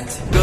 感情。